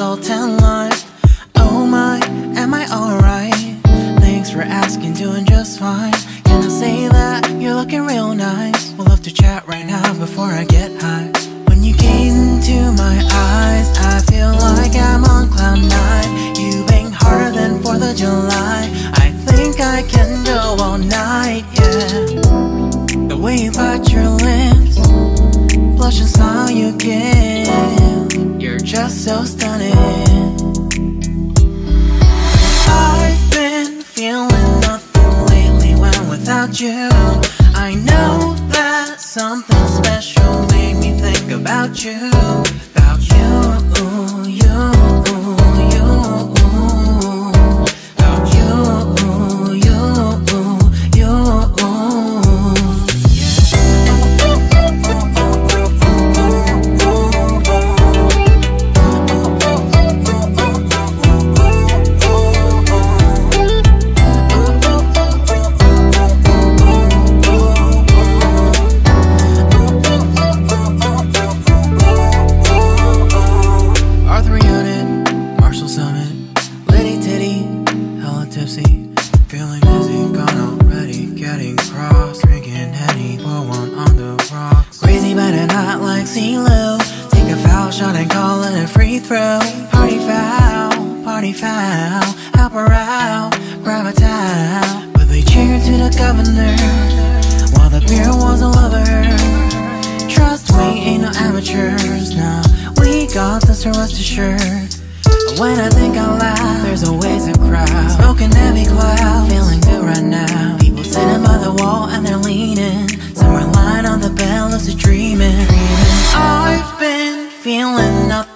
all ten lines. Oh my, am I alright? Thanks for asking, doing just fine. Can I say that you're looking real nice? We'll love to chat right now before I get high. When you gaze into my eyes, so stunning. I've been feeling nothing lately when without you. I know that something special made me think about you. Throw. Party foul, party foul, help around, grab a towel. But they cheered to the governor, while the beer was a lover. Trust we ain't no amateurs now. We got this, so rest when I think out loud, there's always a crowd. Smoking heavy cloud, feeling good right now. People sitting by the wall and they're leaning. Somewhere lying on the bed, lucid dreaming. I've been feeling nothing